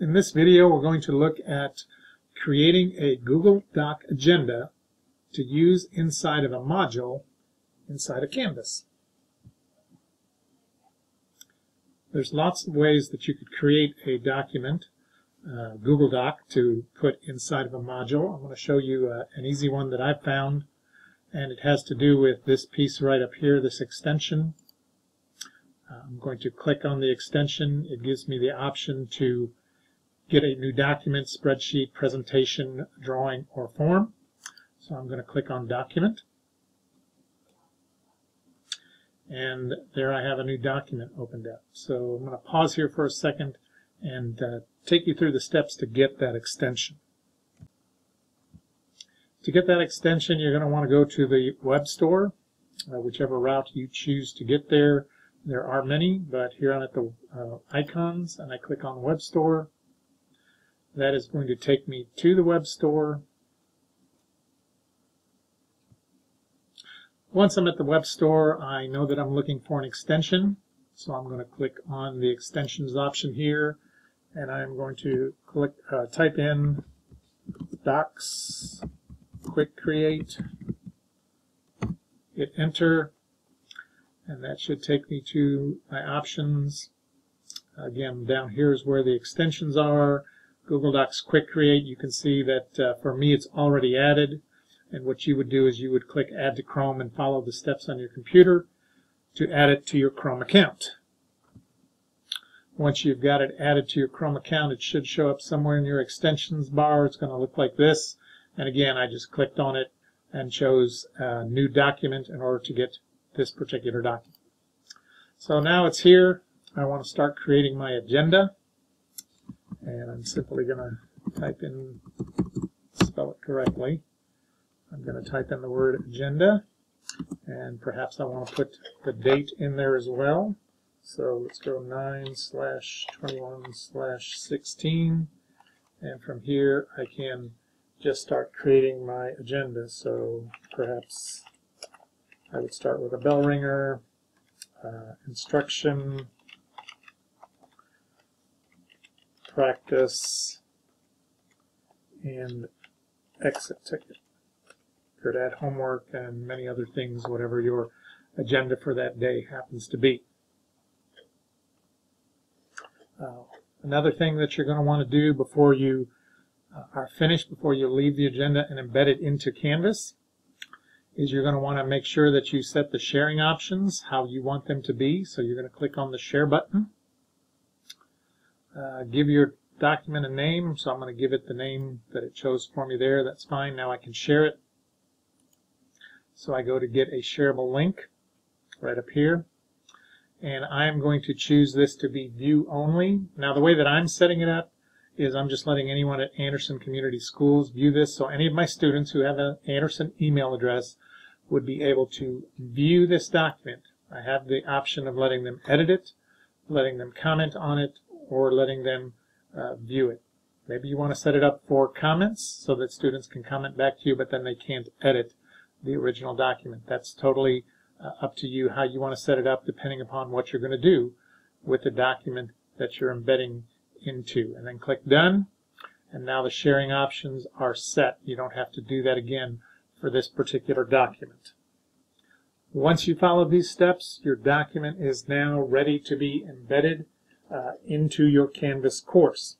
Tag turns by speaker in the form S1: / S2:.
S1: In this video we're going to look at creating a Google Doc agenda to use inside of a module inside of Canvas. There's lots of ways that you could create a document, uh, Google Doc, to put inside of a module. I'm going to show you uh, an easy one that I've found and it has to do with this piece right up here, this extension. Uh, I'm going to click on the extension. It gives me the option to get a new document, spreadsheet, presentation, drawing, or form. So I'm going to click on Document. And there I have a new document opened up. So I'm going to pause here for a second and uh, take you through the steps to get that extension. To get that extension, you're going to want to go to the web store, uh, whichever route you choose to get there. There are many, but here I'm at the uh, icons, and I click on web store. That is going to take me to the web store. Once I'm at the web store, I know that I'm looking for an extension. So I'm going to click on the extensions option here, and I'm going to click uh, type in docs quick create, hit enter, and that should take me to my options. Again, down here is where the extensions are. Google Docs Quick Create, you can see that uh, for me it's already added. And what you would do is you would click Add to Chrome and follow the steps on your computer to add it to your Chrome account. Once you've got it added to your Chrome account, it should show up somewhere in your extensions bar. It's going to look like this. And again, I just clicked on it and chose a new document in order to get this particular document. So now it's here. I want to start creating my agenda and I'm simply going to type in, spell it correctly. I'm going to type in the word agenda, and perhaps I want to put the date in there as well. So let's go 9 slash 21 slash 16, and from here I can just start creating my agenda. So perhaps I would start with a bell ringer, uh, instruction, practice, and exit ticket. Could add homework and many other things, whatever your agenda for that day happens to be. Uh, another thing that you're going to want to do before you uh, are finished, before you leave the agenda and embed it into Canvas, is you're going to want to make sure that you set the sharing options, how you want them to be. So you're going to click on the Share button. Uh, give your document a name, so I'm going to give it the name that it chose for me there. That's fine. Now I can share it. So I go to get a shareable link right up here. And I'm going to choose this to be view only. Now the way that I'm setting it up is I'm just letting anyone at Anderson Community Schools view this. So any of my students who have an Anderson email address would be able to view this document. I have the option of letting them edit it, letting them comment on it, or letting them uh, view it. Maybe you want to set it up for comments so that students can comment back to you, but then they can't edit the original document. That's totally uh, up to you how you want to set it up depending upon what you're going to do with the document that you're embedding into. And then click Done. And now the sharing options are set. You don't have to do that again for this particular document. Once you follow these steps, your document is now ready to be embedded uh, into your Canvas course.